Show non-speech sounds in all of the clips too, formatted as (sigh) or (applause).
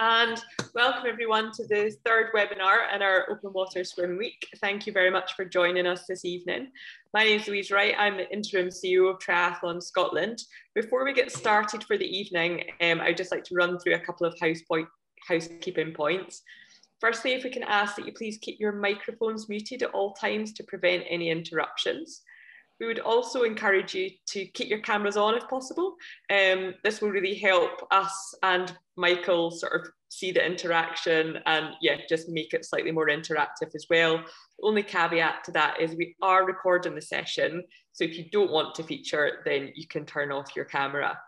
and welcome everyone to the third webinar in our Open Water Swim Week. Thank you very much for joining us this evening. My name is Louise Wright, I'm the Interim CEO of Triathlon Scotland. Before we get started for the evening, um, I'd just like to run through a couple of house point, housekeeping points. Firstly, if we can ask that you please keep your microphones muted at all times to prevent any interruptions. We would also encourage you to keep your cameras on if possible. Um, this will really help us and Michael sort of see the interaction and yeah, just make it slightly more interactive as well. The only caveat to that is we are recording the session. So if you don't want to feature, then you can turn off your camera.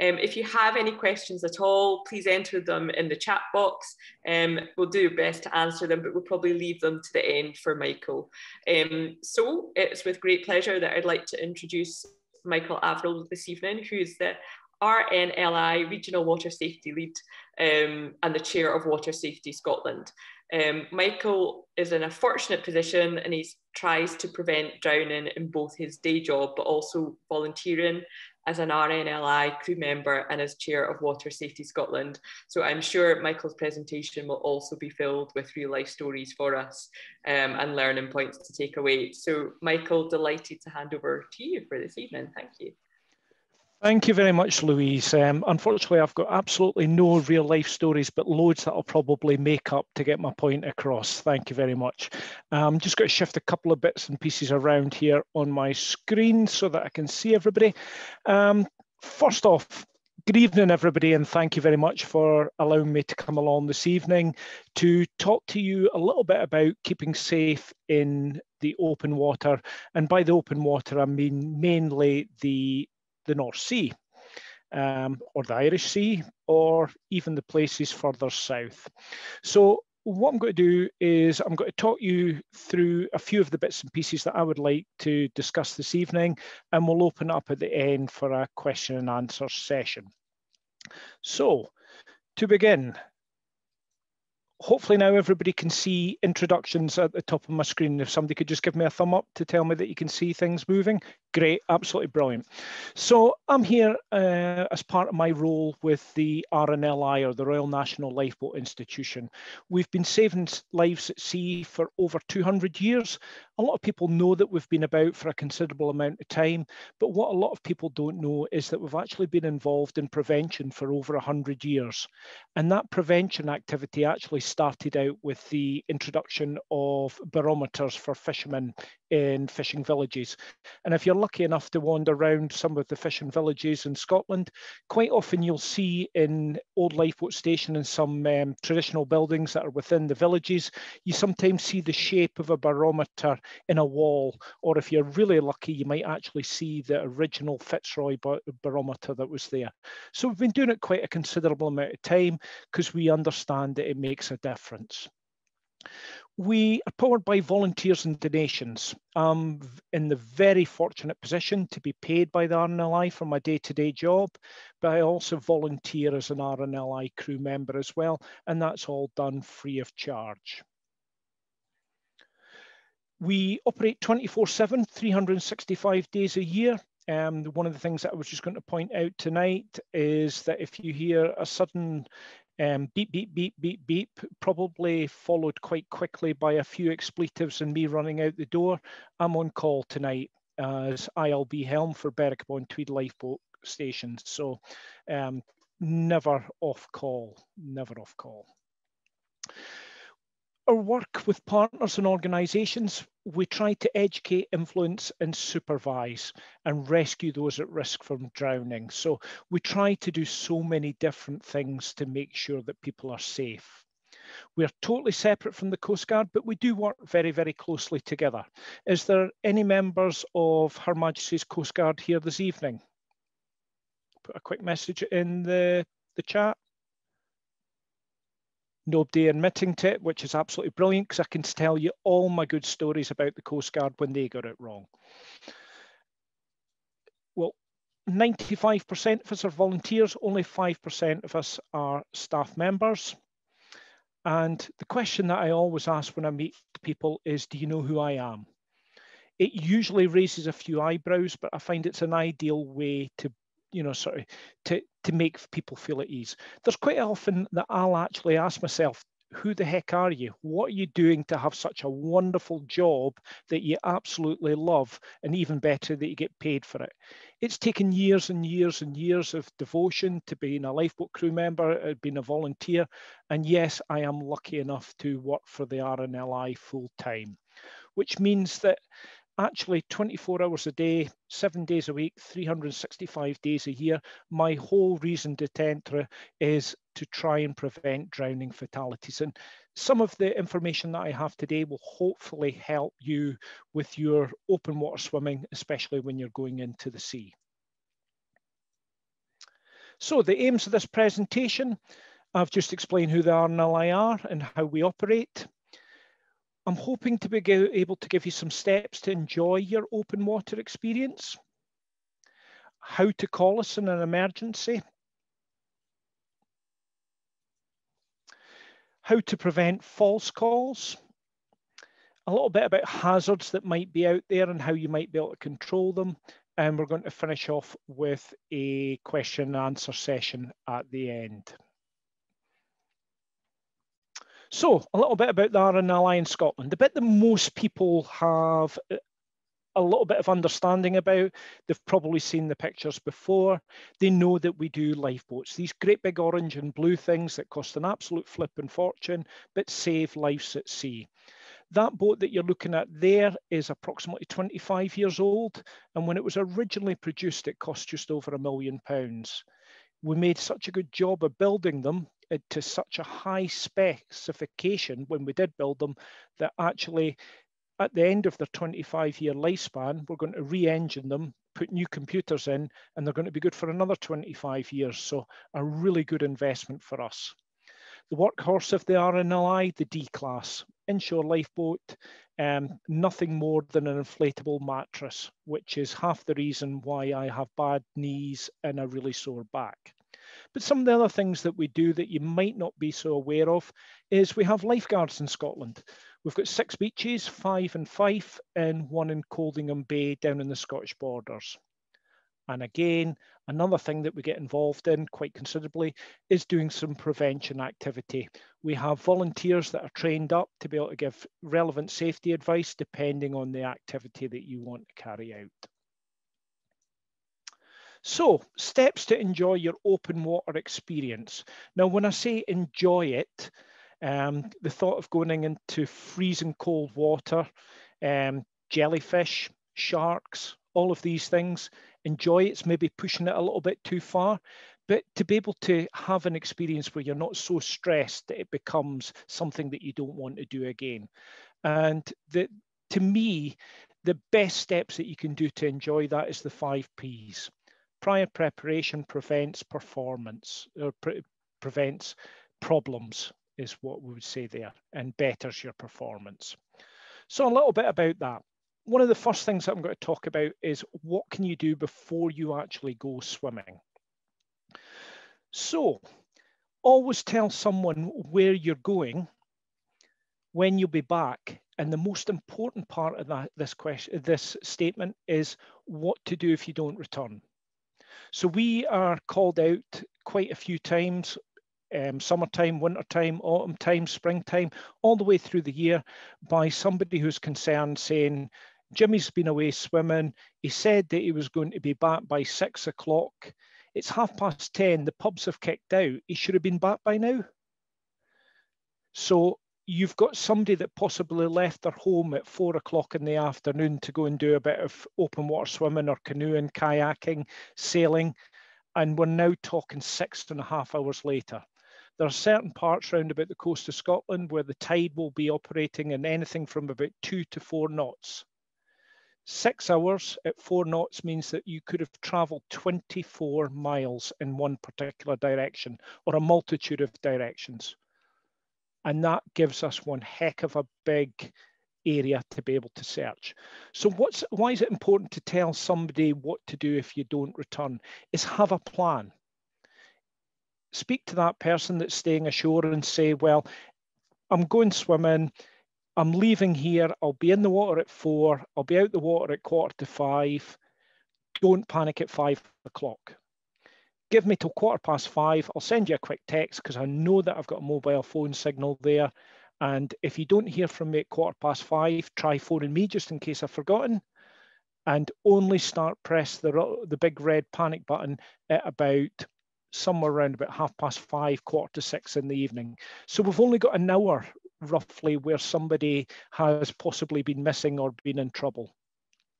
Um, if you have any questions at all, please enter them in the chat box. Um, we'll do our best to answer them, but we'll probably leave them to the end for Michael. Um, so it's with great pleasure that I'd like to introduce Michael Avril this evening, who is the RNLI Regional Water Safety Lead um, and the Chair of Water Safety Scotland. Um, Michael is in a fortunate position and he tries to prevent drowning in both his day job but also volunteering as an RNLI crew member and as chair of Water Safety Scotland. So I'm sure Michael's presentation will also be filled with real life stories for us um, and learning points to take away. So Michael, delighted to hand over to you for this evening. Thank you. Thank you very much, Louise. Um, unfortunately, I've got absolutely no real life stories, but loads that I'll probably make up to get my point across. Thank you very much. I'm just going to shift a couple of bits and pieces around here on my screen so that I can see everybody. Um, first off, good evening, everybody, and thank you very much for allowing me to come along this evening to talk to you a little bit about keeping safe in the open water. And by the open water, I mean mainly the the North Sea um, or the Irish Sea or even the places further south. So what I'm going to do is I'm going to talk you through a few of the bits and pieces that I would like to discuss this evening and we'll open up at the end for a question and answer session. So to begin, hopefully now everybody can see introductions at the top of my screen. If somebody could just give me a thumb up to tell me that you can see things moving. Great, absolutely brilliant. So I'm here uh, as part of my role with the RNLI or the Royal National Lifeboat Institution. We've been saving lives at sea for over 200 years. A lot of people know that we've been about for a considerable amount of time, but what a lot of people don't know is that we've actually been involved in prevention for over 100 years. And that prevention activity actually started out with the introduction of barometers for fishermen in fishing villages. And if you're lucky enough to wander around some of the fishing villages in Scotland, quite often you'll see in old lifeboat station and some um, traditional buildings that are within the villages, you sometimes see the shape of a barometer in a wall, or if you're really lucky, you might actually see the original Fitzroy barometer that was there. So we've been doing it quite a considerable amount of time because we understand that it makes a difference. We are powered by volunteers and donations. I'm in the very fortunate position to be paid by the RNLI for my day-to-day -day job, but I also volunteer as an RNLI crew member as well, and that's all done free of charge. We operate 24-7, 365 days a year. Um, one of the things that I was just going to point out tonight is that if you hear a sudden um, beep, beep, beep, beep, beep, probably followed quite quickly by a few expletives and me running out the door. I'm on call tonight as ILB helm for Berwick upon Tweed Lifeboat Station. So um, never off call, never off call our work with partners and organisations, we try to educate, influence and supervise and rescue those at risk from drowning. So we try to do so many different things to make sure that people are safe. We're totally separate from the Coast Guard, but we do work very, very closely together. Is there any members of Her Majesty's Coast Guard here this evening? Put a quick message in the, the chat nobody admitting to it, which is absolutely brilliant because I can tell you all my good stories about the Coast Guard when they got it wrong. Well, 95% of us are volunteers, only 5% of us are staff members. And the question that I always ask when I meet people is, do you know who I am? It usually raises a few eyebrows, but I find it's an ideal way to you know, sort of to, to make people feel at ease. There's quite often that I'll actually ask myself, who the heck are you? What are you doing to have such a wonderful job that you absolutely love, and even better that you get paid for it? It's taken years and years and years of devotion to being a lifeboat crew member, uh, being a volunteer, and yes, I am lucky enough to work for the RNLI full time, which means that actually 24 hours a day, seven days a week, 365 days a year. My whole reason to d'etre is to try and prevent drowning fatalities. And some of the information that I have today will hopefully help you with your open water swimming, especially when you're going into the sea. So the aims of this presentation, I've just explained who the RNLI are and how we operate. I'm hoping to be able to give you some steps to enjoy your open water experience, how to call us in an emergency, how to prevent false calls, a little bit about hazards that might be out there and how you might be able to control them. And we're going to finish off with a question and answer session at the end. So a little bit about the RNLI in Scotland. The bit that most people have uh, a little bit of understanding about. They've probably seen the pictures before. They know that we do lifeboats, these great big orange and blue things that cost an absolute flip and fortune, but save lives at sea. That boat that you're looking at there is approximately 25 years old. And when it was originally produced, it cost just over a million pounds. We made such a good job of building them to such a high specification when we did build them that actually at the end of their 25 year lifespan, we're going to re-engine them, put new computers in, and they're going to be good for another 25 years. So a really good investment for us. The workhorse of the RNLI, the D-class, inshore lifeboat, um, nothing more than an inflatable mattress, which is half the reason why I have bad knees and a really sore back. But some of the other things that we do that you might not be so aware of is we have lifeguards in Scotland. We've got six beaches, five in Fife and one in Coldingham Bay down in the Scottish borders. And again, another thing that we get involved in quite considerably is doing some prevention activity. We have volunteers that are trained up to be able to give relevant safety advice depending on the activity that you want to carry out. So, steps to enjoy your open water experience. Now, when I say enjoy it, um, the thought of going into freezing cold water, um, jellyfish, sharks, all of these things, enjoy it's maybe pushing it a little bit too far. But to be able to have an experience where you're not so stressed that it becomes something that you don't want to do again. And the, to me, the best steps that you can do to enjoy that is the five P's prior preparation prevents performance or pre prevents problems is what we would say there and betters your performance. So a little bit about that. One of the first things that I'm going to talk about is what can you do before you actually go swimming? So always tell someone where you're going, when you'll be back, and the most important part of that this question, this statement is what to do if you don't return. So we are called out quite a few times um, summertime, wintertime, autumn time, springtime, all the way through the year by somebody who's concerned saying, Jimmy's been away swimming. He said that he was going to be back by six o'clock. It's half past 10. The pubs have kicked out. He should have been back by now. So you've got somebody that possibly left their home at four o'clock in the afternoon to go and do a bit of open water swimming or canoeing, kayaking, sailing, and we're now talking six and a half hours later. There are certain parts around about the coast of Scotland where the tide will be operating in anything from about two to four knots. Six hours at four knots means that you could have traveled 24 miles in one particular direction or a multitude of directions. And that gives us one heck of a big area to be able to search. So what's why is it important to tell somebody what to do if you don't return? Is have a plan. Speak to that person that's staying ashore and say, well, I'm going swimming. I'm leaving here. I'll be in the water at four. I'll be out the water at quarter to five. Don't panic at five o'clock. Give me till quarter past five. I'll send you a quick text because I know that I've got a mobile phone signal there. And if you don't hear from me at quarter past five, try phoning me just in case I've forgotten. And only start press the, the big red panic button at about somewhere around about half past five, quarter to six in the evening. So we've only got an hour roughly where somebody has possibly been missing or been in trouble,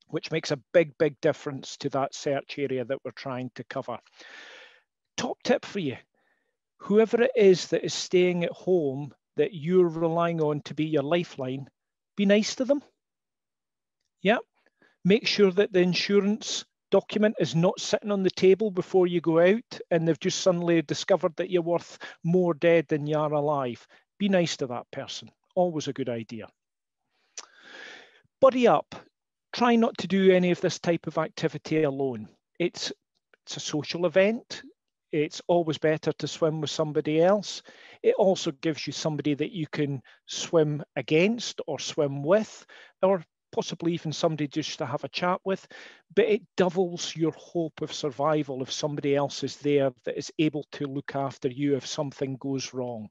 which makes a big, big difference to that search area that we're trying to cover. Top tip for you, whoever it is that is staying at home that you're relying on to be your lifeline, be nice to them. Yeah, make sure that the insurance document is not sitting on the table before you go out and they've just suddenly discovered that you're worth more dead than you are alive. Be nice to that person. Always a good idea. Buddy up. Try not to do any of this type of activity alone. It's, it's a social event. It's always better to swim with somebody else. It also gives you somebody that you can swim against or swim with, or possibly even somebody just to have a chat with, but it doubles your hope of survival if somebody else is there that is able to look after you if something goes wrong.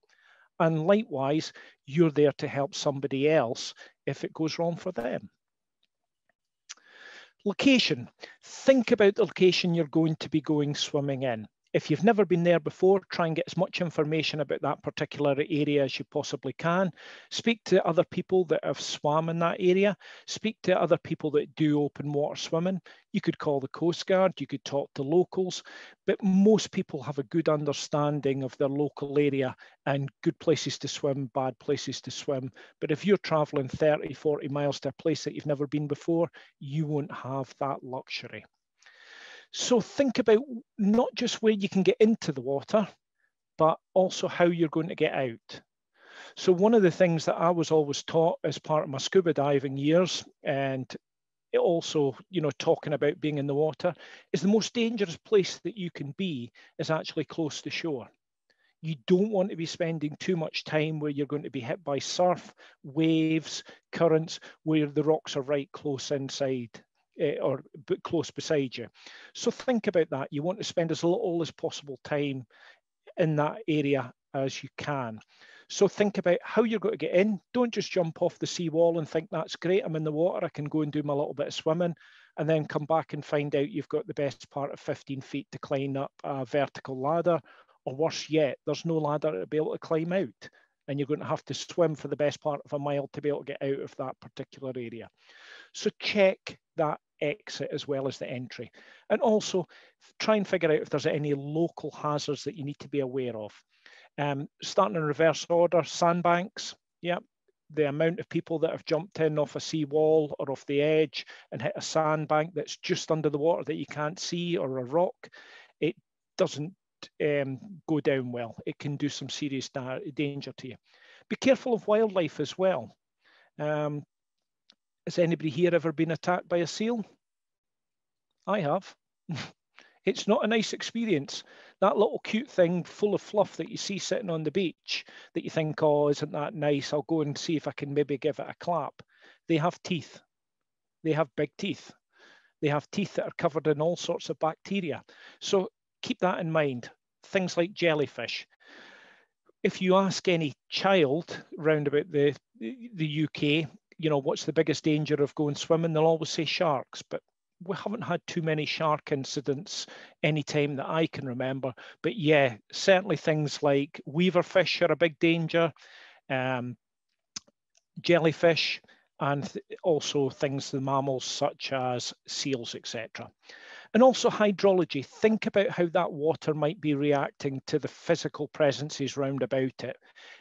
And likewise, you're there to help somebody else if it goes wrong for them. Location. Think about the location you're going to be going swimming in. If you've never been there before, try and get as much information about that particular area as you possibly can. Speak to other people that have swam in that area. Speak to other people that do open water swimming. You could call the Coast Guard, you could talk to locals, but most people have a good understanding of their local area and good places to swim, bad places to swim. But if you're traveling 30, 40 miles to a place that you've never been before, you won't have that luxury. So think about not just where you can get into the water, but also how you're going to get out. So one of the things that I was always taught as part of my scuba diving years, and also, you know, talking about being in the water, is the most dangerous place that you can be is actually close to shore. You don't want to be spending too much time where you're going to be hit by surf, waves, currents, where the rocks are right close inside uh, or close beside you. So think about that. You want to spend as little as possible time in that area as you can. So think about how you're going to get in. Don't just jump off the seawall and think that's great. I'm in the water. I can go and do my little bit of swimming and then come back and find out you've got the best part of 15 feet to climb up a vertical ladder. Or worse yet, there's no ladder to be able to climb out. And you're going to have to swim for the best part of a mile to be able to get out of that particular area. So check that exit as well as the entry. And also try and figure out if there's any local hazards that you need to be aware of. Um, starting in reverse order, sandbanks, yeah, the amount of people that have jumped in off a sea wall or off the edge and hit a sandbank that's just under the water that you can't see or a rock, it doesn't um, go down well. It can do some serious da danger to you. Be careful of wildlife as well. Um, has anybody here ever been attacked by a seal? I have. (laughs) it's not a nice experience. That little cute thing full of fluff that you see sitting on the beach that you think, oh, isn't that nice? I'll go and see if I can maybe give it a clap. They have teeth. They have big teeth. They have teeth that are covered in all sorts of bacteria. So keep that in mind. Things like jellyfish. If you ask any child round about the, the UK, you know, what's the biggest danger of going swimming? They'll always say sharks, but we haven't had too many shark incidents any time that I can remember. But yeah, certainly things like weaver fish are a big danger, um, jellyfish, and also things, the mammals such as seals, etc. And also hydrology. Think about how that water might be reacting to the physical presences round about it.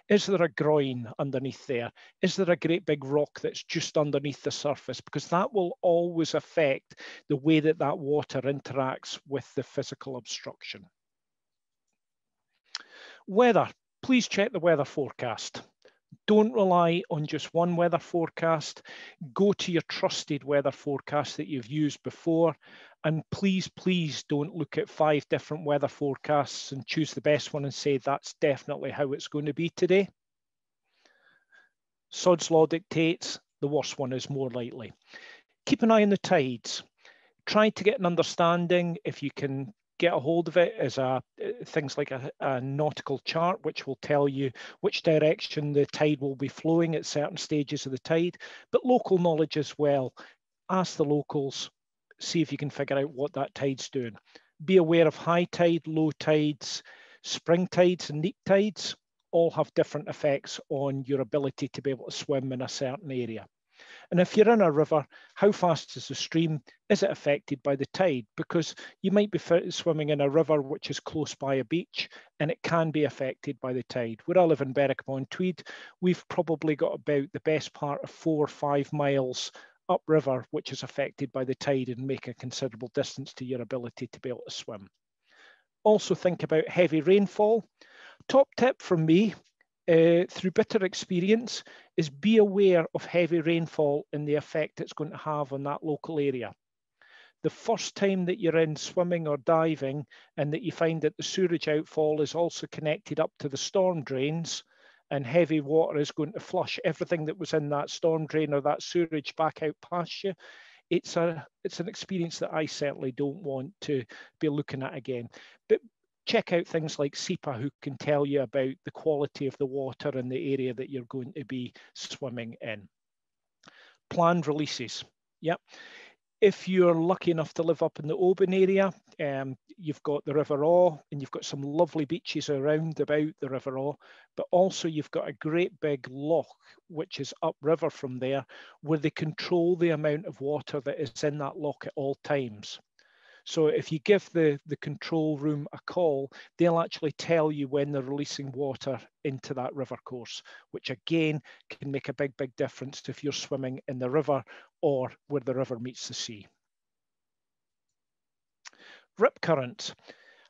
Is there a groin underneath there? Is there a great big rock that's just underneath the surface? Because that will always affect the way that that water interacts with the physical obstruction. Weather. Please check the weather forecast. Don't rely on just one weather forecast. Go to your trusted weather forecast that you've used before. And please, please don't look at five different weather forecasts and choose the best one and say that's definitely how it's going to be today. Sod's law dictates the worst one is more likely. Keep an eye on the tides. Try to get an understanding if you can get a hold of it is a, things like a, a, nautical chart, which will tell you which direction the tide will be flowing at certain stages of the tide, but local knowledge as well. Ask the locals, see if you can figure out what that tide's doing. Be aware of high tide, low tides, spring tides and neap tides all have different effects on your ability to be able to swim in a certain area. And if you're in a river, how fast is the stream? Is it affected by the tide? Because you might be swimming in a river which is close by a beach and it can be affected by the tide. Where I live in Berwick upon Tweed, we've probably got about the best part of four or five miles upriver, which is affected by the tide and make a considerable distance to your ability to be able to swim. Also think about heavy rainfall. Top tip from me, uh, through bitter experience, is be aware of heavy rainfall and the effect it's going to have on that local area. The first time that you're in swimming or diving and that you find that the sewerage outfall is also connected up to the storm drains and heavy water is going to flush everything that was in that storm drain or that sewerage back out past you, it's a it's an experience that I certainly don't want to be looking at again. But check out things like SEPA who can tell you about the quality of the water in the area that you're going to be swimming in. Planned releases. Yep. If you're lucky enough to live up in the Oban area, um, you've got the River Awe and you've got some lovely beaches around about the River Awe, but also you've got a great big loch, which is upriver from there, where they control the amount of water that is in that loch at all times. So if you give the, the control room a call, they'll actually tell you when they're releasing water into that river course, which again can make a big, big difference to if you're swimming in the river or where the river meets the sea. Rip currents,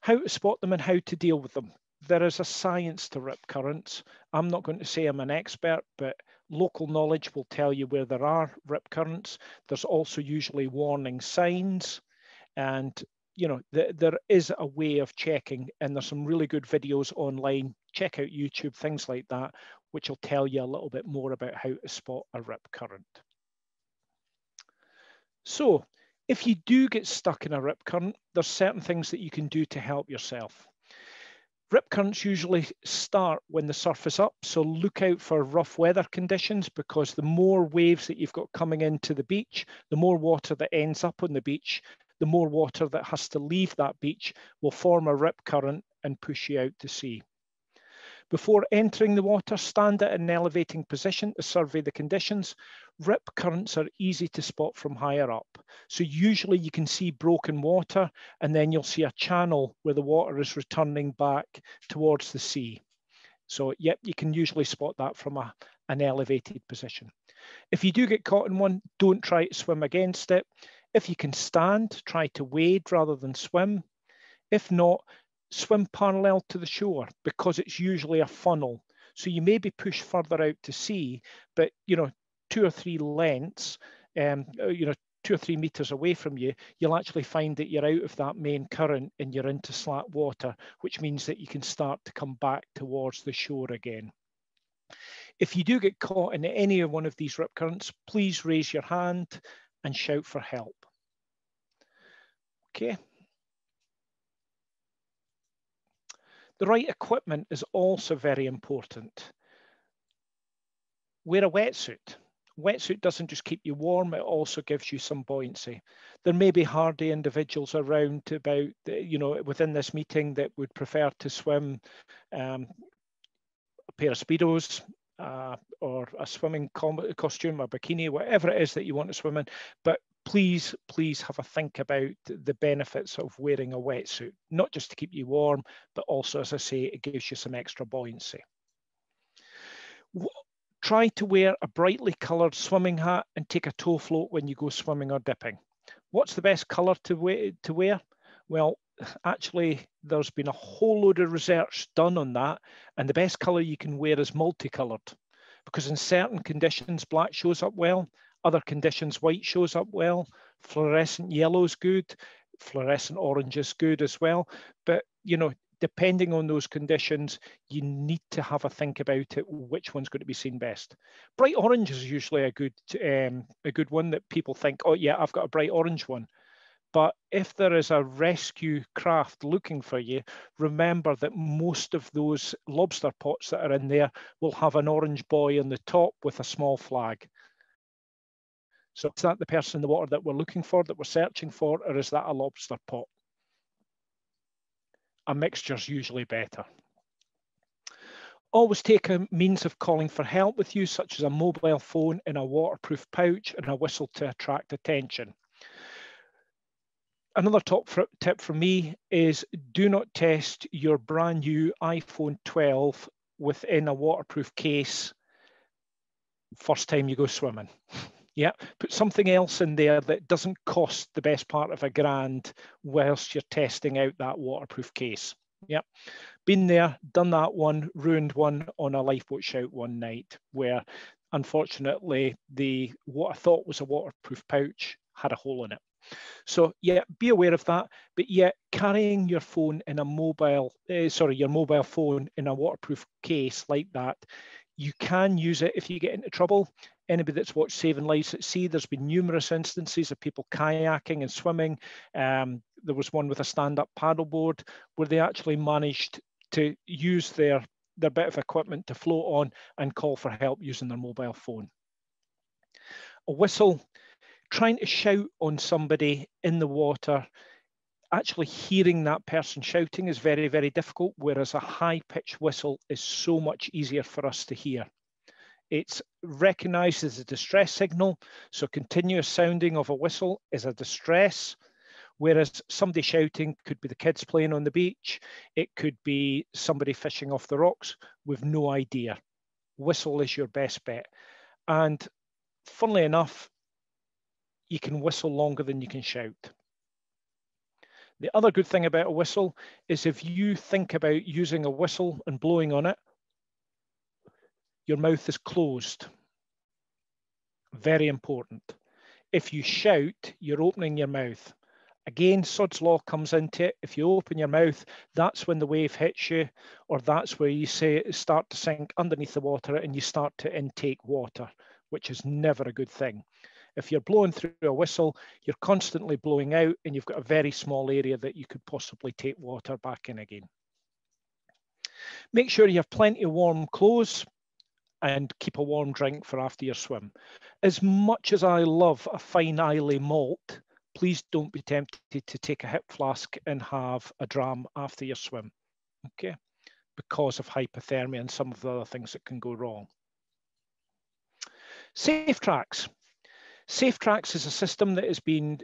how to spot them and how to deal with them. There is a science to rip currents. I'm not going to say I'm an expert, but local knowledge will tell you where there are rip currents. There's also usually warning signs and you know the, there is a way of checking and there's some really good videos online. Check out youtube things like that which will tell you a little bit more about how to spot a rip current. So if you do get stuck in a rip current there's certain things that you can do to help yourself. Rip currents usually start when the surf is up, so look out for rough weather conditions because the more waves that you've got coming into the beach, the more water that ends up on the beach, the more water that has to leave that beach will form a rip current and push you out to sea. Before entering the water, stand at an elevating position to survey the conditions. Rip currents are easy to spot from higher up. So usually you can see broken water and then you'll see a channel where the water is returning back towards the sea. So yep, you can usually spot that from a, an elevated position. If you do get caught in one, don't try to swim against it. If you can stand, try to wade rather than swim. If not, swim parallel to the shore because it's usually a funnel. So you may be pushed further out to sea, but you know, two or three lengths, um, uh, you know, two or three meters away from you, you'll actually find that you're out of that main current and you're into slack water, which means that you can start to come back towards the shore again. If you do get caught in any one of these rip currents, please raise your hand and shout for help. Okay. The right equipment is also very important. Wear a wetsuit. Wetsuit doesn't just keep you warm, it also gives you some buoyancy. There may be hardy individuals around about, you know, within this meeting that would prefer to swim um, a pair of Speedos, uh, or a swimming costume or bikini, whatever it is that you want to swim in. But please, please have a think about the benefits of wearing a wetsuit, not just to keep you warm, but also, as I say, it gives you some extra buoyancy. Try to wear a brightly coloured swimming hat and take a toe float when you go swimming or dipping. What's the best colour to? To wear? Well, actually, there's been a whole load of research done on that, and the best colour you can wear is multicoloured, because in certain conditions, black shows up well, other conditions, white shows up well, fluorescent yellow is good, fluorescent orange is good as well, but you know, depending on those conditions, you need to have a think about it, which one's going to be seen best. Bright orange is usually a good, um, a good one that people think, oh yeah, I've got a bright orange one But if there is a rescue craft looking for you, remember that most of those lobster pots that are in there will have an orange buoy on the top with a small flag. So is that the person in the water that we're looking for, that we're searching for, or is that a lobster pot? A mixture is usually better. Always take a means of calling for help with you, such as a mobile phone in a waterproof pouch and a whistle to attract attention. Another top tip from me is do not test your brand new iPhone 12 within a waterproof case first time you go swimming. (laughs) yeah, put something else in there that doesn't cost the best part of a grand whilst you're testing out that waterproof case. Yeah, been there, done that one, ruined one on a lifeboat shout one night where unfortunately the what I thought was a waterproof pouch had a hole in it. So yeah, be aware of that. But yeah, carrying your phone in a mobile, uh, sorry, your mobile phone in a waterproof case like that, you can use it if you get into trouble. Anybody that's watched Saving Lives at Sea, there's been numerous instances of people kayaking and swimming. Um, there was one with a stand-up paddleboard where they actually managed to use their their bit of equipment to float on and call for help using their mobile phone. A whistle trying to shout on somebody in the water, actually hearing that person shouting is very, very difficult, whereas a high pitched whistle is so much easier for us to hear. It's recognized as a distress signal, so continuous sounding of a whistle is a distress, whereas somebody shouting could be the kids playing on the beach, it could be somebody fishing off the rocks with no idea. Whistle is your best bet. And funnily enough, you can whistle longer than you can shout. The other good thing about a whistle is if you think about using a whistle and blowing on it, your mouth is closed. Very important. If you shout, you're opening your mouth. Again, Sod's law comes into it. If you open your mouth, that's when the wave hits you, or that's where you say start to sink underneath the water and you start to intake water, which is never a good thing. If you're blowing through a whistle, you're constantly blowing out and you've got a very small area that you could possibly take water back in again. Make sure you have plenty of warm clothes and keep a warm drink for after your swim. As much as I love a fine Islay malt, please don't be tempted to take a hip flask and have a dram after your swim, okay? Because of hypothermia and some of the other things that can go wrong. Safe tracks. SafeTracks is a system that has been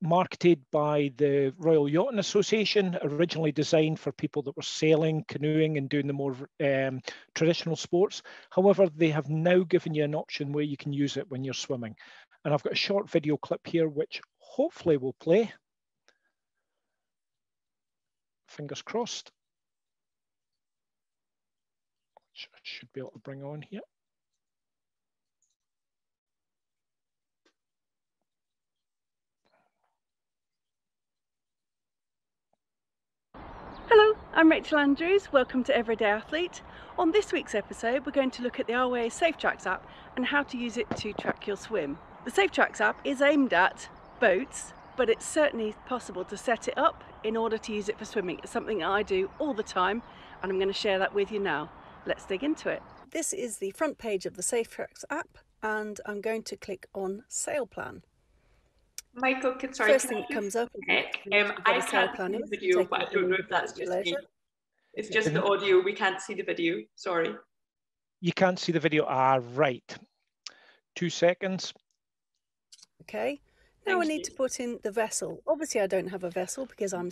marketed by the Royal Yachting Association, originally designed for people that were sailing, canoeing, and doing the more um, traditional sports. However, they have now given you an option where you can use it when you're swimming. And I've got a short video clip here, which hopefully will play. Fingers crossed. Should be able to bring on here. Hello, I'm Rachel Andrews. Welcome to Everyday Athlete. On this week's episode, we're going to look at the RYA SafeTracks app and how to use it to track your swim. The SafeTracks app is aimed at boats, but it's certainly possible to set it up in order to use it for swimming. It's something I do all the time, and I'm going to share that with you now. Let's dig into it. This is the front page of the SafeTracks app, and I'm going to click on Sail Plan. Michael, can, sorry, First thing that comes up. Um, I can't see the video, but I don't know if that's just me. It's just the audio. We can't see the video. Sorry. You can't see the video. Ah, right. Two seconds. Okay. Now Thank I need you. to put in the vessel. Obviously, I don't have a vessel because I'm.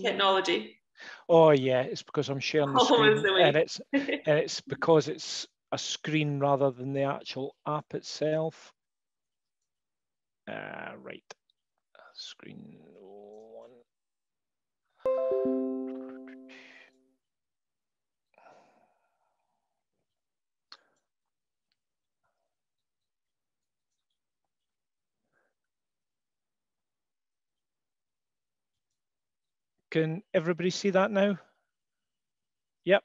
Technology. Oh yeah, it's because I'm sharing the screen, and it's and it's (laughs) because it's a screen rather than the actual app itself. Uh, right, screen one. Can everybody see that now? Yep.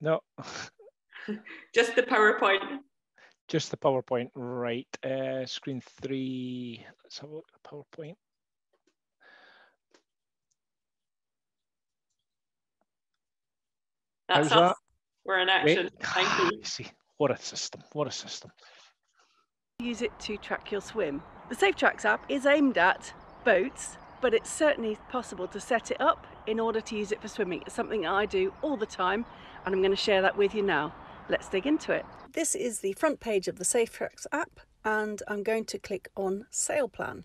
No. (laughs) (laughs) Just the PowerPoint. Just the PowerPoint, right. Uh, screen three, let's have a look at the PowerPoint. That's How's us. that? We're in action. Thank you. (sighs) see, what a system, what a system. Use it to track your swim. The SafeTracks app is aimed at boats, but it's certainly possible to set it up in order to use it for swimming. It's something I do all the time, and I'm going to share that with you now. Let's dig into it. This is the front page of the SafeTracks app, and I'm going to click on Sail Plan.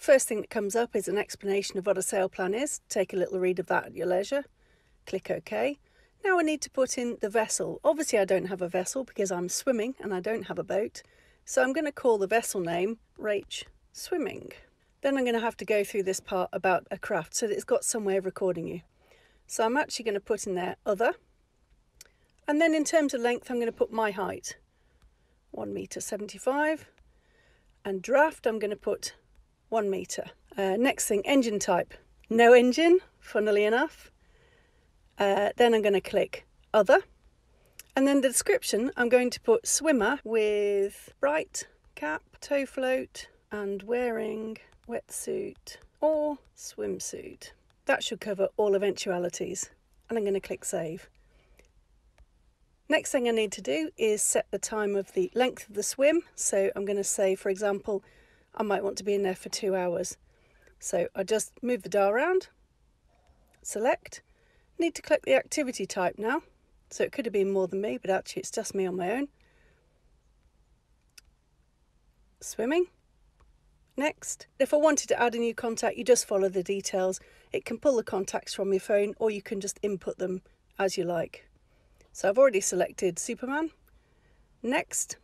First thing that comes up is an explanation of what a sail plan is. Take a little read of that at your leisure. Click OK. Now I need to put in the vessel. Obviously I don't have a vessel because I'm swimming and I don't have a boat. So I'm going to call the vessel name Rach Swimming. Then I'm going to have to go through this part about a craft so that it's got some way of recording you. So I'm actually going to put in there other. And then in terms of length I'm going to put my height. 1 metre 75. And draft I'm going to put 1 metre. Uh, next thing engine type. No engine, funnily enough. Uh, then I'm going to click Other. And then the description, I'm going to put swimmer with bright cap, toe float, and wearing wetsuit or swimsuit. That should cover all eventualities. And I'm going to click Save. Next thing I need to do is set the time of the length of the swim. So I'm going to say, for example, I might want to be in there for two hours. So I just move the dial around, select, need to click the activity type now. So it could have been more than me, but actually it's just me on my own. Swimming. Next. If I wanted to add a new contact, you just follow the details. It can pull the contacts from your phone or you can just input them as you like. So I've already selected Superman. Next.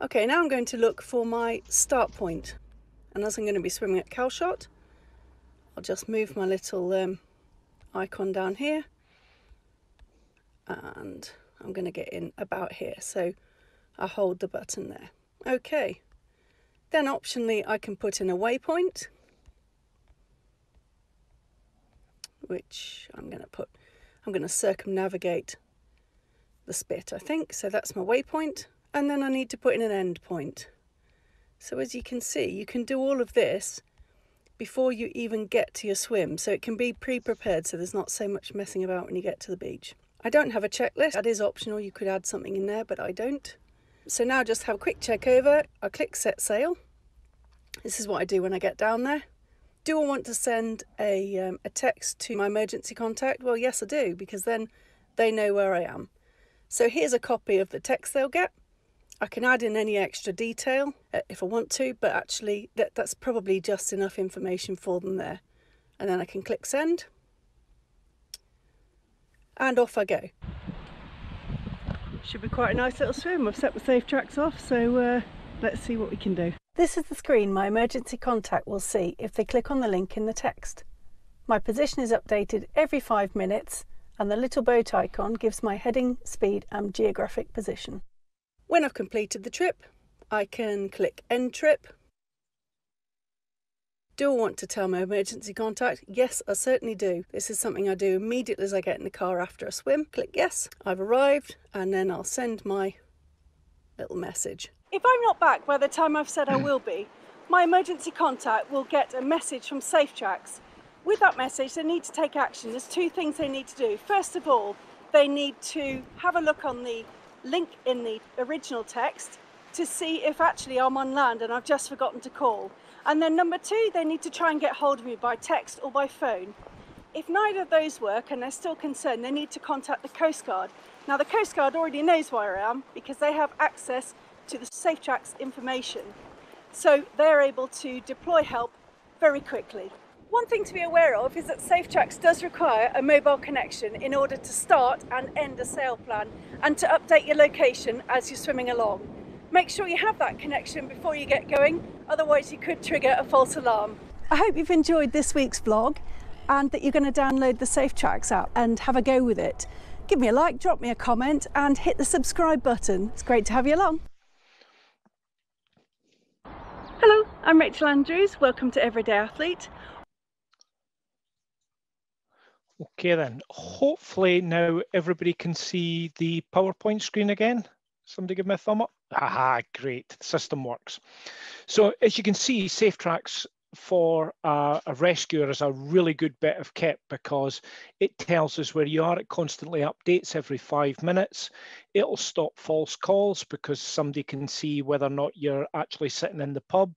Okay, now I'm going to look for my start point. And as I'm going to be swimming at Calshot, I'll just move my little um, icon down here. And I'm going to get in about here. So I hold the button there. Okay. Then optionally I can put in a waypoint. Which I'm going to put, I'm going to circumnavigate the spit I think. So that's my waypoint and then I need to put in an end point. So as you can see, you can do all of this before you even get to your swim. So it can be pre-prepared so there's not so much messing about when you get to the beach. I don't have a checklist. That is optional. You could add something in there, but I don't. So now just have a quick check over. I click set sail. This is what I do when I get down there. Do I want to send a, um, a text to my emergency contact? Well, yes, I do, because then they know where I am. So here's a copy of the text they'll get. I can add in any extra detail uh, if I want to, but actually that, that's probably just enough information for them there. And then I can click send. And off I go. Should be quite a nice little swim. I've set the SafeTracks off, so uh, let's see what we can do. This is the screen my emergency contact will see if they click on the link in the text. My position is updated every five minutes and the little boat icon gives my heading, speed and geographic position. When I've completed the trip, I can click End Trip. Do I want to tell my emergency contact? Yes, I certainly do. This is something I do immediately as I get in the car after a swim. Click Yes, I've arrived, and then I'll send my little message. If I'm not back by the time I've said I will be, my emergency contact will get a message from SafeTracks. With that message, they need to take action. There's two things they need to do. First of all, they need to have a look on the link in the original text to see if actually I'm on land and I've just forgotten to call. And then number two, they need to try and get hold of me by text or by phone. If neither of those work and they're still concerned, they need to contact the Coast Guard. Now the Coast Guard already knows where I am because they have access to the SafeTracks information. So they're able to deploy help very quickly. One thing to be aware of is that SafeTracks does require a mobile connection in order to start and end a sail plan and to update your location as you're swimming along. Make sure you have that connection before you get going, otherwise you could trigger a false alarm. I hope you've enjoyed this week's vlog and that you're going to download the SafeTracks app and have a go with it. Give me a like, drop me a comment and hit the subscribe button. It's great to have you along. Hello, I'm Rachel Andrews. Welcome to Everyday Athlete. Okay then, hopefully now everybody can see the PowerPoint screen again. Somebody give me a thumb up. Haha, great, the system works. So as you can see, SafeTracks for a, a rescuer is a really good bit of kit because it tells us where you are. It constantly updates every five minutes. It'll stop false calls because somebody can see whether or not you're actually sitting in the pub.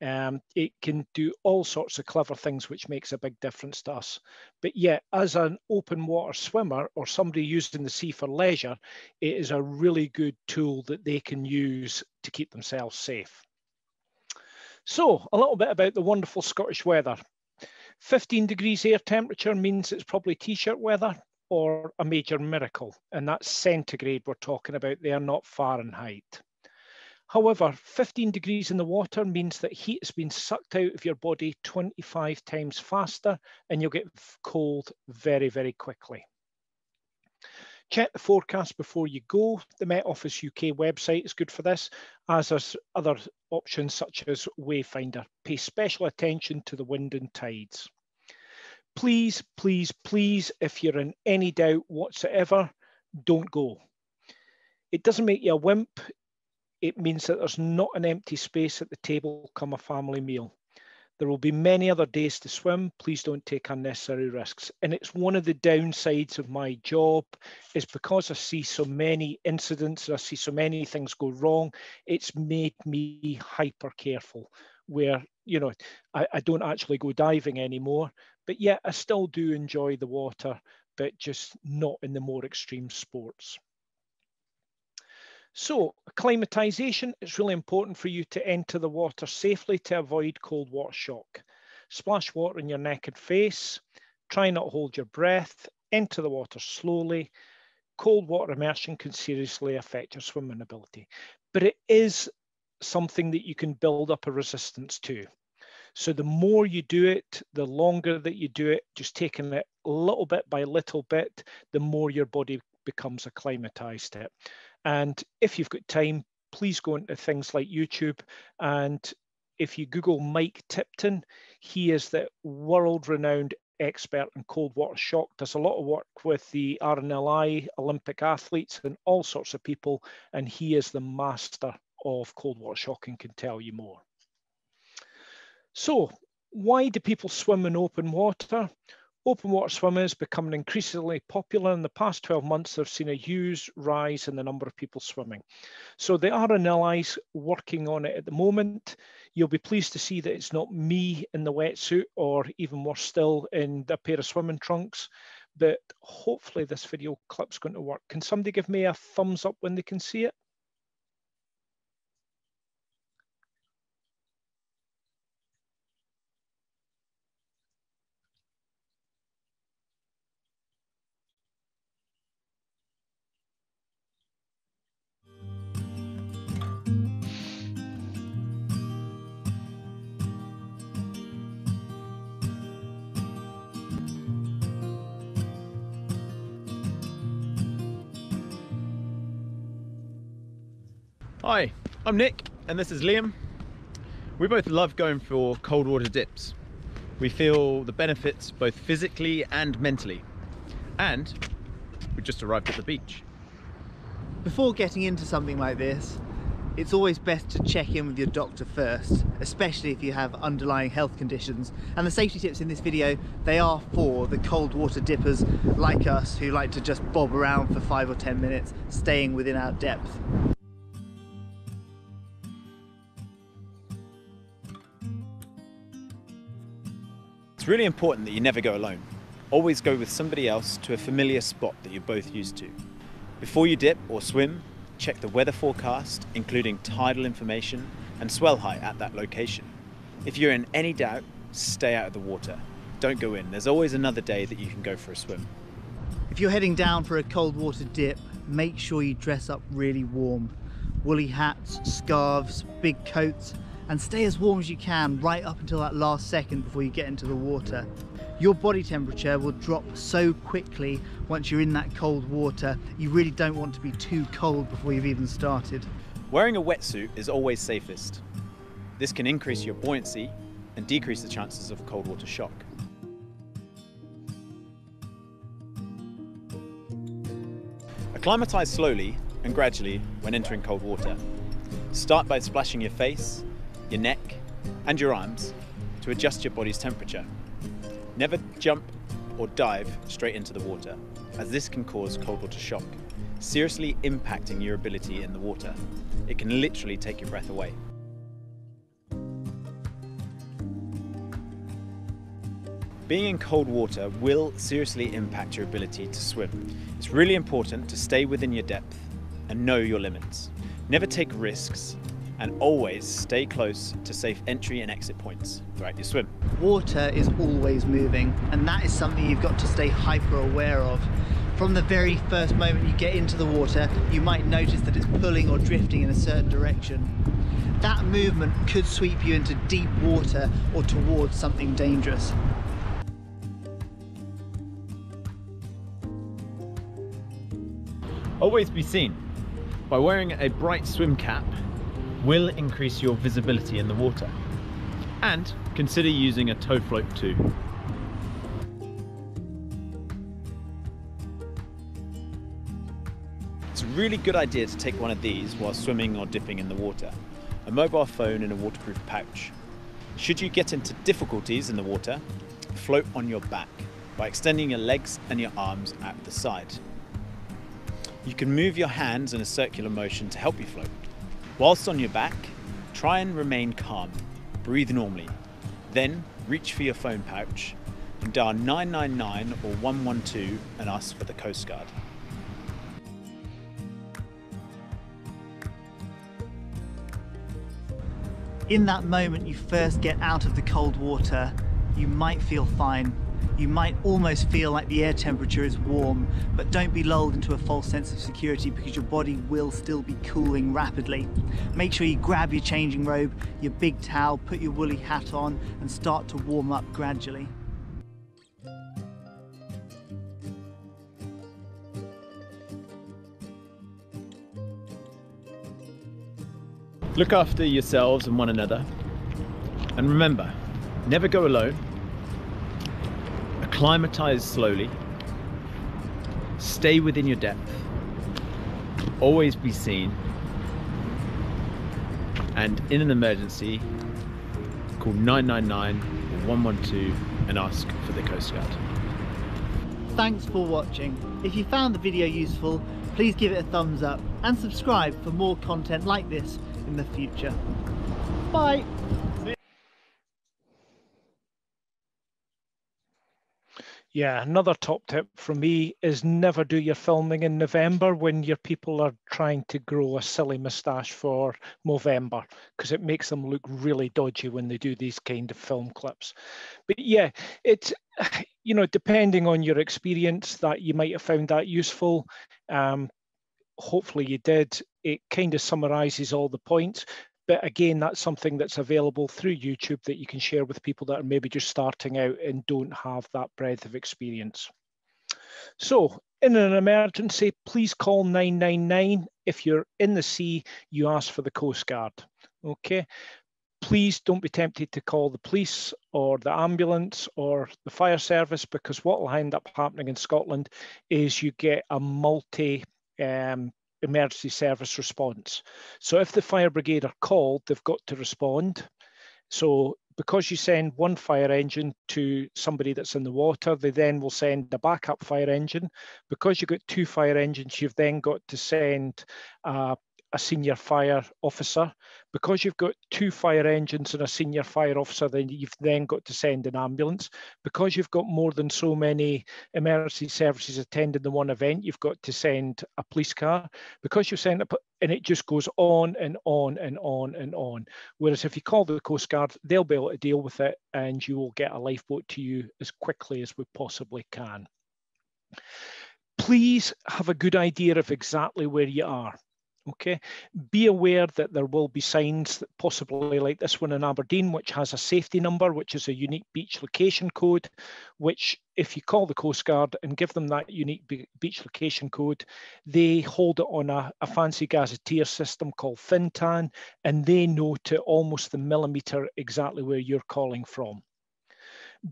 Um, it can do all sorts of clever things, which makes a big difference to us. But yet, as an open water swimmer or somebody using the sea for leisure, it is a really good tool that they can use to keep themselves safe. So, a little bit about the wonderful Scottish weather. 15 degrees air temperature means it's probably t-shirt weather or a major miracle, and that's centigrade we're talking about there, not Fahrenheit. However, 15 degrees in the water means that heat has been sucked out of your body 25 times faster and you'll get cold very, very quickly. Check the forecast before you go. The Met Office UK website is good for this, as are other options such as Windfinder. Pay special attention to the wind and tides. Please, please, please, if you're in any doubt whatsoever, don't go. It doesn't make you a wimp it means that there's not an empty space at the table come a family meal. There will be many other days to swim. Please don't take unnecessary risks. And it's one of the downsides of my job is because I see so many incidents, I see so many things go wrong, it's made me hyper careful where, you know, I, I don't actually go diving anymore, but yet I still do enjoy the water, but just not in the more extreme sports. So acclimatization, it's really important for you to enter the water safely to avoid cold water shock. Splash water in your neck and face, try not hold your breath, enter the water slowly. Cold water immersion can seriously affect your swimming ability, but it is something that you can build up a resistance to. So the more you do it, the longer that you do it, just taking it little bit by little bit, the more your body becomes acclimatized to it. And if you've got time, please go into things like YouTube. And if you Google Mike Tipton, he is the world renowned expert in cold water shock, does a lot of work with the RNLI Olympic athletes and all sorts of people. And he is the master of cold water shock and can tell you more. So, why do people swim in open water? Open water swimming is becoming increasingly popular. In the past 12 months, they've seen a huge rise in the number of people swimming. So they are the RNLI's working on it at the moment. You'll be pleased to see that it's not me in the wetsuit or even worse still in a pair of swimming trunks, but hopefully this video clip's going to work. Can somebody give me a thumbs up when they can see it? Hi, I'm Nick and this is Liam. We both love going for cold water dips. We feel the benefits both physically and mentally. And we just arrived at the beach. Before getting into something like this, it's always best to check in with your doctor first, especially if you have underlying health conditions. And the safety tips in this video, they are for the cold water dippers like us who like to just bob around for five or 10 minutes, staying within our depth. It's really important that you never go alone. Always go with somebody else to a familiar spot that you're both used to. Before you dip or swim, check the weather forecast, including tidal information and swell height at that location. If you're in any doubt, stay out of the water. Don't go in. There's always another day that you can go for a swim. If you're heading down for a cold water dip, make sure you dress up really warm. Woolly hats, scarves, big coats, and stay as warm as you can right up until that last second before you get into the water. Your body temperature will drop so quickly once you're in that cold water, you really don't want to be too cold before you've even started. Wearing a wetsuit is always safest. This can increase your buoyancy and decrease the chances of cold water shock. Acclimatise slowly and gradually when entering cold water. Start by splashing your face your neck, and your arms to adjust your body's temperature. Never jump or dive straight into the water, as this can cause cold water shock, seriously impacting your ability in the water. It can literally take your breath away. Being in cold water will seriously impact your ability to swim. It's really important to stay within your depth and know your limits. Never take risks and always stay close to safe entry and exit points throughout your swim. Water is always moving and that is something you've got to stay hyper aware of. From the very first moment you get into the water, you might notice that it's pulling or drifting in a certain direction. That movement could sweep you into deep water or towards something dangerous. Always be seen. By wearing a bright swim cap will increase your visibility in the water. And consider using a tow float too. It's a really good idea to take one of these while swimming or dipping in the water. A mobile phone in a waterproof pouch. Should you get into difficulties in the water, float on your back by extending your legs and your arms at the side. You can move your hands in a circular motion to help you float. Whilst on your back, try and remain calm. Breathe normally. Then reach for your phone pouch and dial 999 or 112 and ask for the Coast Guard. In that moment you first get out of the cold water, you might feel fine. You might almost feel like the air temperature is warm, but don't be lulled into a false sense of security because your body will still be cooling rapidly. Make sure you grab your changing robe, your big towel, put your woolly hat on and start to warm up gradually. Look after yourselves and one another. And remember, never go alone. Acclimatise slowly. Stay within your depth. Always be seen. And in an emergency, call 999 or 112 and ask for the Coast Guard. Thanks for watching. If you found the video useful, please give it a thumbs up and subscribe for more content like this in the future. Bye! Yeah, another top tip from me is never do your filming in November when your people are trying to grow a silly moustache for Movember because it makes them look really dodgy when they do these kind of film clips. But yeah, it's (sighs) you know depending on your experience that you might have found that useful. Um, hopefully you did. It kind of summarizes all the points. But again, that's something that's available through YouTube that you can share with people that are maybe just starting out and don't have that breadth of experience. So in an emergency, please call 999. If you're in the sea, you ask for the Coast Guard, okay? Please don't be tempted to call the police or the ambulance or the fire service because what will end up happening in Scotland is you get a multi um, emergency service response. So if the fire brigade are called, they've got to respond. So because you send one fire engine to somebody that's in the water, they then will send a backup fire engine. Because you've got two fire engines, you've then got to send uh, a senior fire officer. Because you've got two fire engines and a senior fire officer, then you've then got to send an ambulance. Because you've got more than so many emergency services attending the one event, you've got to send a police car. Because you send it, and it just goes on and on and on and on. Whereas if you call the Coast Guard, they'll be able to deal with it and you will get a lifeboat to you as quickly as we possibly can. Please have a good idea of exactly where you are. Okay, be aware that there will be signs that possibly like this one in Aberdeen, which has a safety number, which is a unique beach location code, which if you call the Coast Guard and give them that unique beach location code, they hold it on a, a fancy gazetteer system called Fintan, and they know to almost the millimeter exactly where you're calling from.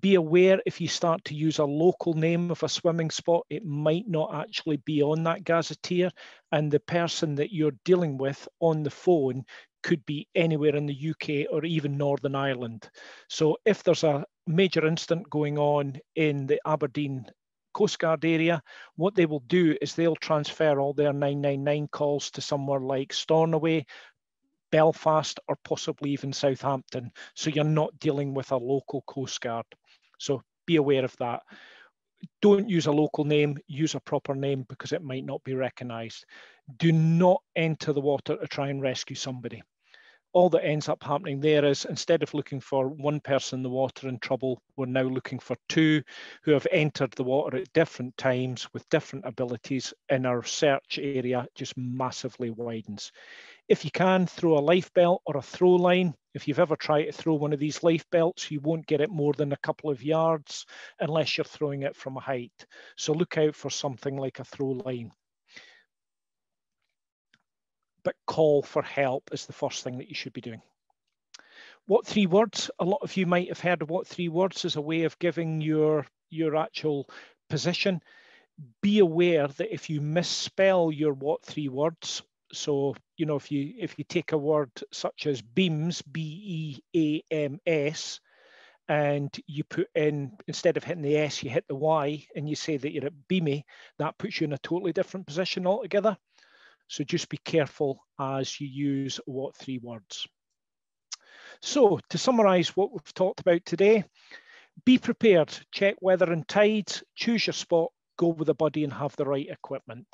Be aware if you start to use a local name of a swimming spot, it might not actually be on that gazetteer and the person that you're dealing with on the phone could be anywhere in the UK or even Northern Ireland. So if there's a major incident going on in the Aberdeen Coast Guard area, what they will do is they'll transfer all their 999 calls to somewhere like Stornoway, Belfast, or possibly even Southampton. So you're not dealing with a local Coast Guard. So be aware of that. Don't use a local name, use a proper name because it might not be recognised. Do not enter the water to try and rescue somebody all that ends up happening there is instead of looking for one person in the water in trouble, we're now looking for two who have entered the water at different times with different abilities, and our search area just massively widens. If you can, throw a life belt or a throw line. If you've ever tried to throw one of these life belts, you won't get it more than a couple of yards unless you're throwing it from a height. So look out for something like a throw line but call for help is the first thing that you should be doing. What three words? A lot of you might have heard of what three words as a way of giving your, your actual position. Be aware that if you misspell your what three words, so you know if you if you take a word such as beams, B-E-A-M-S, and you put in instead of hitting the S, you hit the Y, and you say that you're at Beamy, that puts you in a totally different position altogether. So just be careful as you use what three words. So to summarize what we've talked about today, be prepared, check weather and tides, choose your spot, go with a buddy and have the right equipment.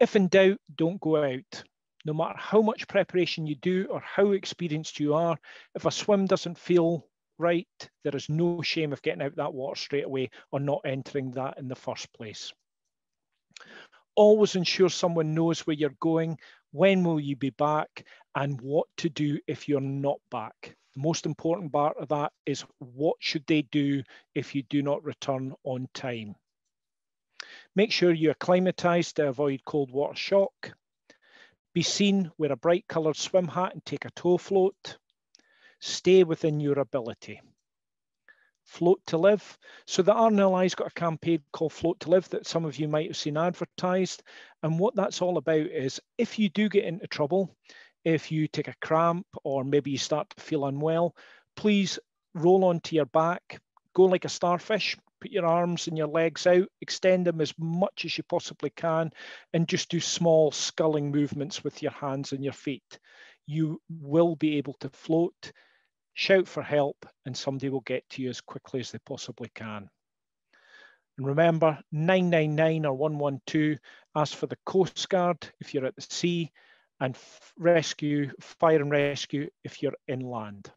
If in doubt, don't go out. No matter how much preparation you do or how experienced you are, if a swim doesn't feel right, there is no shame of getting out that water straight away or not entering that in the first place always ensure someone knows where you're going, when will you be back, and what to do if you're not back. The most important part of that is what should they do if you do not return on time. Make sure you acclimatise to avoid cold water shock. Be seen, wear a bright coloured swim hat and take a tow float. Stay within your ability. Float to Live. So the RNLI's got a campaign called Float to Live that some of you might have seen advertised. And what that's all about is if you do get into trouble, if you take a cramp or maybe you start to feel unwell, please roll onto your back, go like a starfish, put your arms and your legs out, extend them as much as you possibly can, and just do small sculling movements with your hands and your feet. You will be able to float shout for help, and somebody will get to you as quickly as they possibly can. And remember, 999 or 112, ask for the Coast Guard if you're at the sea, and rescue, fire and rescue if you're inland.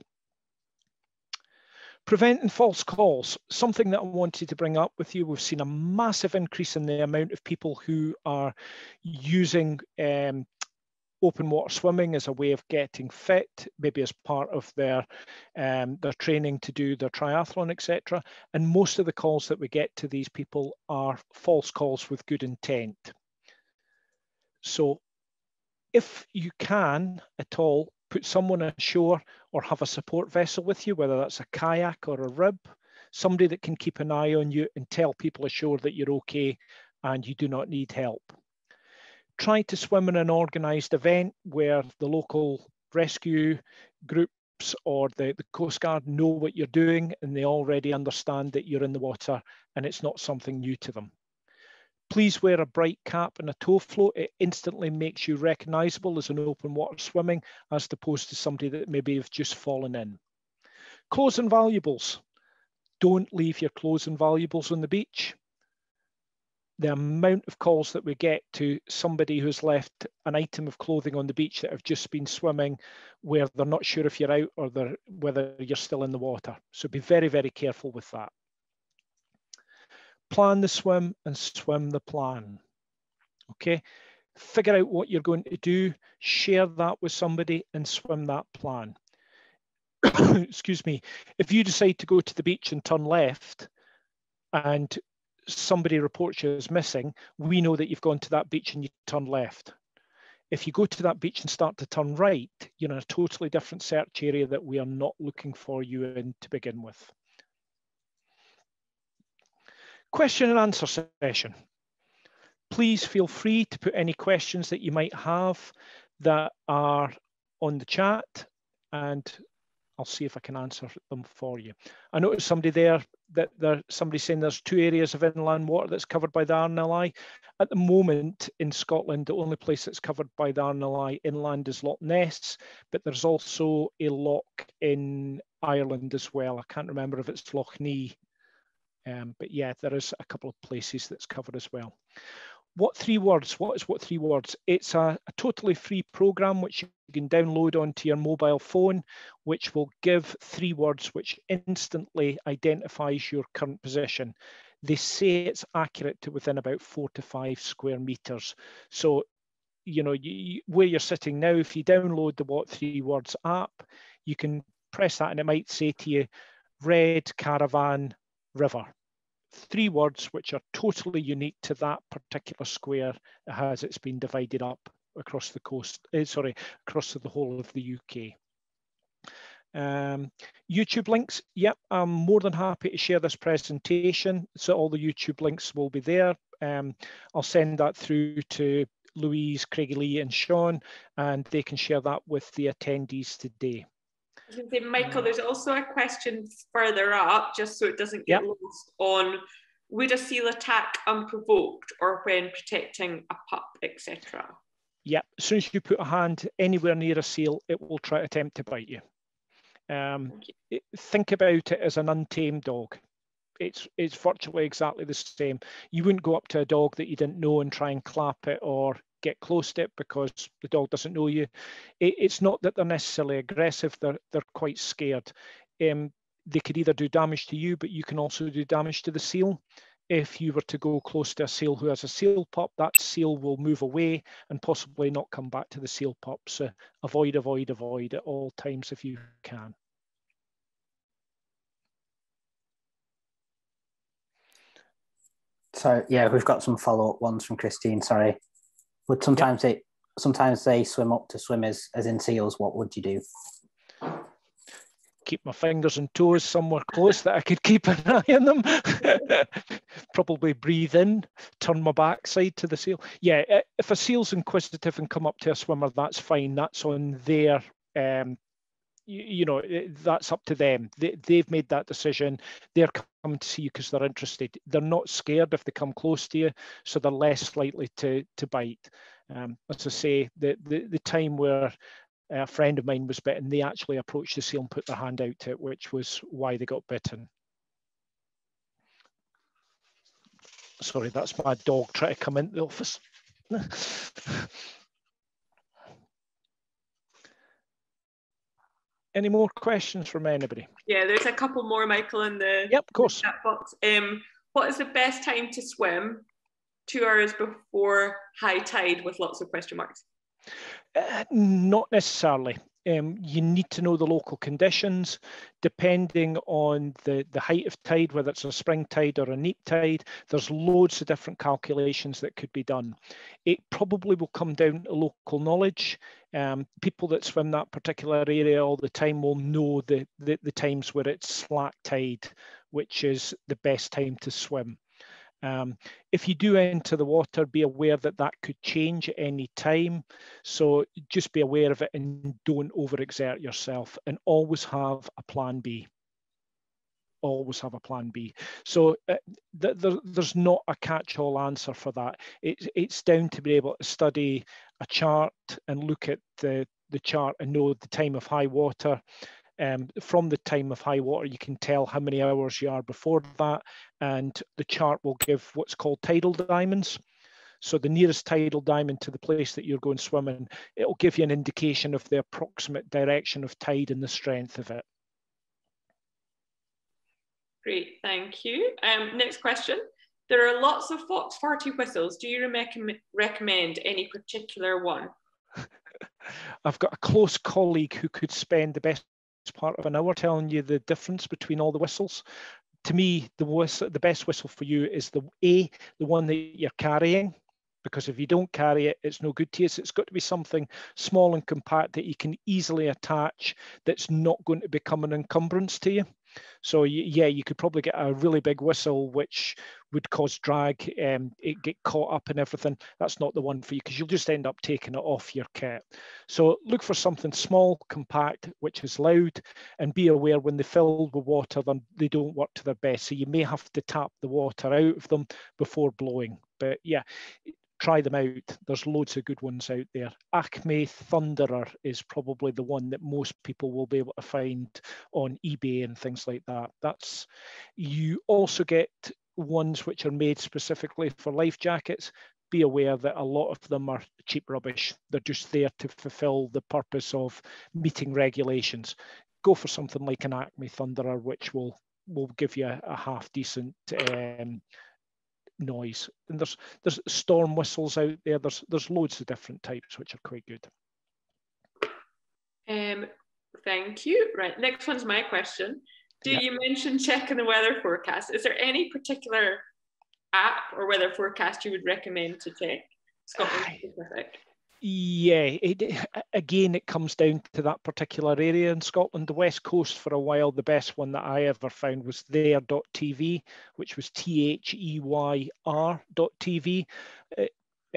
Preventing false calls, something that I wanted to bring up with you. We've seen a massive increase in the amount of people who are using um, open water swimming as a way of getting fit, maybe as part of their um, their training to do their triathlon, etc. And most of the calls that we get to these people are false calls with good intent. So if you can at all put someone ashore or have a support vessel with you, whether that's a kayak or a rib, somebody that can keep an eye on you and tell people ashore that you're okay and you do not need help try to swim in an organised event where the local rescue groups or the, the Coast Guard know what you're doing and they already understand that you're in the water and it's not something new to them. Please wear a bright cap and a tow float. It instantly makes you recognisable as an open water swimming as opposed to somebody that maybe have just fallen in. Clothes and valuables. Don't leave your clothes and valuables on the beach the amount of calls that we get to somebody who's left an item of clothing on the beach that have just been swimming where they're not sure if you're out or whether you're still in the water. So be very, very careful with that. Plan the swim and swim the plan. Okay, figure out what you're going to do, share that with somebody and swim that plan. (coughs) Excuse me. If you decide to go to the beach and turn left and somebody reports you as missing, we know that you've gone to that beach and you turn left. If you go to that beach and start to turn right, you're in a totally different search area that we are not looking for you in to begin with. question and answer session. Please feel free to put any questions that you might have that are on the chat and I'll see if I can answer them for you. I noticed somebody there that there somebody saying there's two areas of inland water that's covered by the RNLI. At the moment in Scotland, the only place that's covered by the RNLI inland is Loch Ness, but there's also a loch in Ireland as well. I can't remember if it's Loch Nee, um, but yeah, there is a couple of places that's covered as well. What three words? What is what three words? It's a, a, totally free program which you can download onto your mobile phone, which will give three words which instantly identifies your current position. They say it's accurate to within about four to five square meters. So, you know, you, where you're sitting now, if you download the What Three Words app, you can press that and it might say to you, red caravan river three words which are totally unique to that particular square as it's been divided up across the coast, uh, sorry, across the whole of the UK. Um, YouTube links, yep, I'm more than happy to share this presentation. So all the YouTube links will be there. Um, I'll send that through to Louise, Craigie Lee and Sean, and they can share that with the attendees today. Say, Michael, there's also a question further up, just so it doesn't get yep. lost on would a seal attack unprovoked or when protecting a pup, etc. Yep, as soon as you put a hand anywhere near a seal, it will try to attempt to bite you. Um, you. think about it as an untamed dog. It's it's virtually exactly the same. You wouldn't go up to a dog that you didn't know and try and clap it or get close to it because the dog doesn't know you. It, it's not that they're necessarily aggressive, they're, they're quite scared. Um, they could either do damage to you, but you can also do damage to the seal. If you were to go close to a seal who has a seal pup, that seal will move away and possibly not come back to the seal pup. So avoid, avoid, avoid at all times if you can. So yeah, we've got some follow-up ones from Christine. Sorry, would sometimes they sometimes they swim up to swimmers as in seals. What would you do? Keep my fingers and toes somewhere close that I could keep an (laughs) eye on them. (laughs) Probably breathe in, turn my backside to the seal. Yeah, if a seal's inquisitive and come up to a swimmer, that's fine. That's on their um, you, you, know that's up to them. They, they've made that decision. They're coming to see you because they're interested. They're not scared if they come close to you so they're less likely to to bite. Um, as i say the, the the time where a friend of mine was bitten they actually approached the seal and put their hand out to it which was why they got bitten. Sorry that's my dog trying to come into the office (laughs) any more questions from anybody? Yeah, there's a couple more, Michael, in the yep, of course. chat box. Um, what is the best time to swim? Two hours before high tide with lots of question marks. Uh, not necessarily. Um, you need to know the local conditions, depending on the, the height of tide, whether it's a spring tide or a neap tide. There's loads of different calculations that could be done. It probably will come down to local knowledge. Um, people that swim that particular area all the time will know the, the, the times where it's slack tide, which is the best time to swim. Um, if you do enter the water, be aware that that could change at any time. So just be aware of it and don't overexert yourself and always have a plan B. Always have a plan B. So uh, th th there's not a catch-all answer for that. It, it's down to be able to study a chart and look at the, the chart and know the time of high water um, from the time of high water, you can tell how many hours you are before that, and the chart will give what's called tidal diamonds. So the nearest tidal diamond to the place that you're going swimming, it'll give you an indication of the approximate direction of tide and the strength of it. Great, thank you. Um, next question. There are lots of Fox 40 whistles. Do you recommend any particular one? (laughs) I've got a close colleague who could spend the best part of an hour telling you the difference between all the whistles. To me, the whistle, the best whistle for you is the A, the one that you're carrying, because if you don't carry it, it's no good to you. So it's got to be something small and compact that you can easily attach that's not going to become an encumbrance to you. So yeah, you could probably get a really big whistle, which would cause drag, um, it get caught up and everything. That's not the one for you because you'll just end up taking it off your kit. So look for something small, compact, which is loud, and be aware when they fill with water, then they don't work to their best. So you may have to tap the water out of them before blowing. But yeah, try them out. There's loads of good ones out there. Acme Thunderer is probably the one that most people will be able to find on eBay and things like that. That's you also get ones which are made specifically for life jackets. Be aware that a lot of them are cheap rubbish. They're just there to fulfill the purpose of meeting regulations. Go for something like an Acme Thunderer, which will will give you a, half decent um, noise. And there's there's storm whistles out there. There's there's loads of different types which are quite good. Um, thank you. Right, next one's my question. Do yeah. you mention checking the weather forecast? Is there any particular app or weather forecast you would recommend to check? Scotland specific. Yeah, it, again, it comes down to that particular area in Scotland. The West Coast, for a while, the best one that I ever found was theyr.tv, which was T H E Y R.tv. Uh,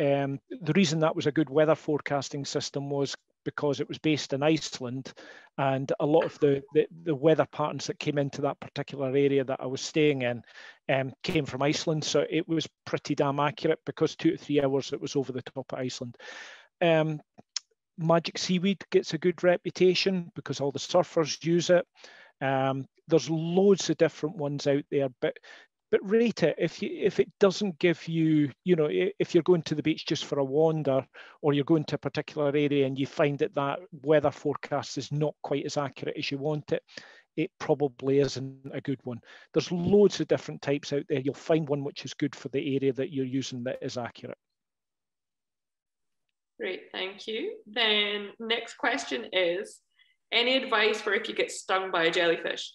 um, the reason that was a good weather forecasting system was because it was based in Iceland, and a lot of the, the, the weather patterns that came into that particular area that I was staying in um, came from Iceland. So it was pretty damn accurate because two to three hours it was over the top of Iceland. Um, Magic Seaweed gets a good reputation because all the surfers use it. Um, there's loads of different ones out there, but but rate it. If you if it doesn't give you you know if you're going to the beach just for a wander or you're going to a particular area and you find that that weather forecast is not quite as accurate as you want it it probably isn't a good one. There's loads of different types out there. You'll find one which is good for the area that you're using that is accurate Great, thank you. Then next question is, any advice for if you get stung by a jellyfish?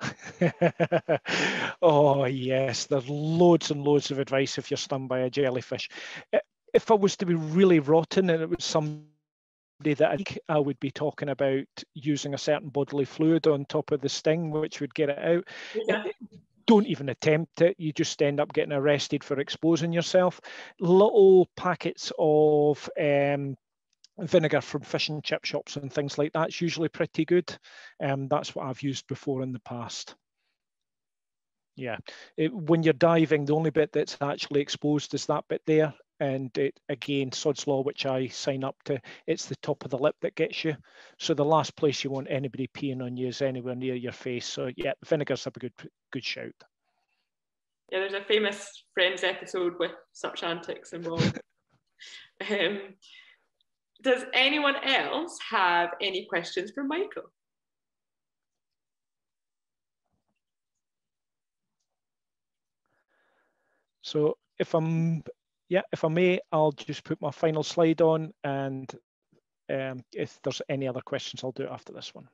(laughs) oh yes, there's loads and loads of advice if you're stung by a jellyfish. If I was to be really rotten and it was somebody that I think I would be talking about using a certain bodily fluid on top of the sting, which would get it out. Yeah don't even attempt it. You just end up getting arrested for exposing yourself. Little packets of um, vinegar from fish and chip shops and things like that's usually pretty good. Um, that's what I've used before in the past. Yeah, it, when you're diving, the only bit that's actually exposed is that bit there and it again sod's law which i sign up to it's the top of the lip that gets you. So the last place you want anybody peeing on you is anywhere near your face. So yeah vinegar's up a good good shout. Yeah there's a famous friends episode with such antics involved (laughs) um, does anyone else have any questions for michael? So if I'm yeah, if I may, I'll just put my final slide on and um, if there's any other questions, I'll do it after this one.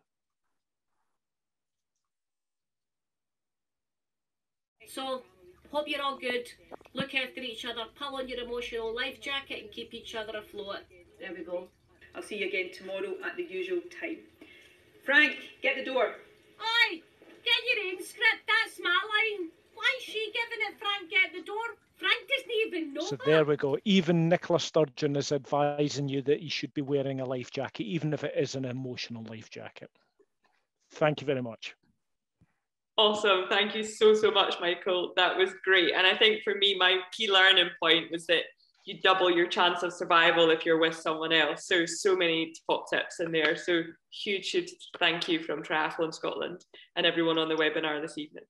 So, hope you're all good. Look after each other, pull on your emotional life jacket and keep each other afloat. There we go. I'll see you again tomorrow at the usual time. Frank, get the door. Aye, get your own script, that's my line. Why's she giving it Frank get the door? Frank doesn't even know. So that. there we go. Even Nicola Sturgeon is advising you that you should be wearing a life jacket, even if it is an emotional life jacket. Thank you very much. Awesome. Thank you so, so much, Michael. That was great. And I think for me, my key learning point was that you double your chance of survival if you're with someone else. So, so many top tips in there. So, huge, huge thank you from Triathlon Scotland and everyone on the webinar this evening.